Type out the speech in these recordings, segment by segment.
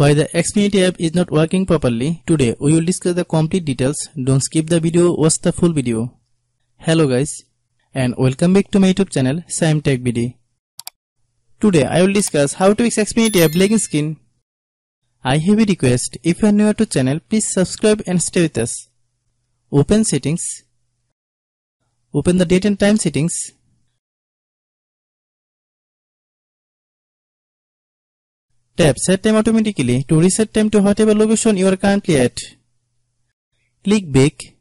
Why the Xfinity app is not working properly. Today we will discuss the complete details. Don't skip the video, watch the full video. Hello guys and welcome back to my YouTube channel Shaem Tech BD. Today I will discuss how to fix Xfinity app lagging screen. I have a request. If you are new to channel, please subscribe and stay with us. Open settings. Open the date and time settings. Tap Set Time automatically to reset time to whatever location you are currently at. Click Back.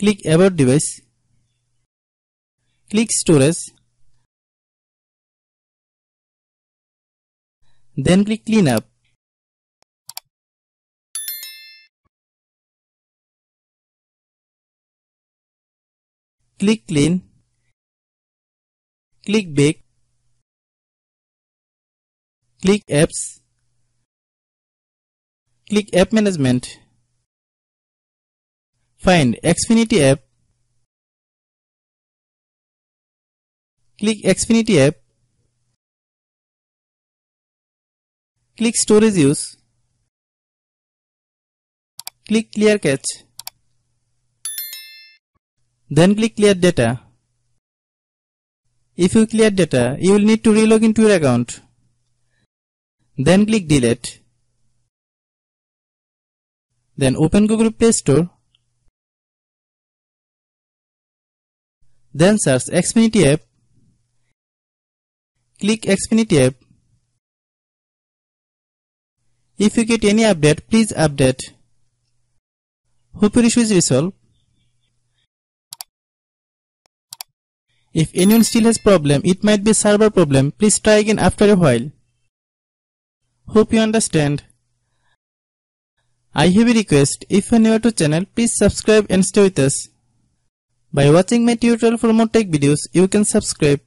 Click About Device. Click Storage. Then click Clean Up. Click Clean. Click Back. Click Apps. Click App Management. Find Xfinity app. Click Xfinity app. Click Storage Use. Click Clear Cache. Then click Clear Data. If you clear data, you will need to relog into your account. Then click delete. Then open Google Play Store. Then search Xfinity app. Click Xfinity app. If you get any update, please update. Hope your issue is resolved. If anyone still has problem, it might be server problem. Please try again after a while. Hope you understand. I have a request. If you are new to channel, please subscribe and stay with us. By watching my tutorial for more tech videos, you can subscribe.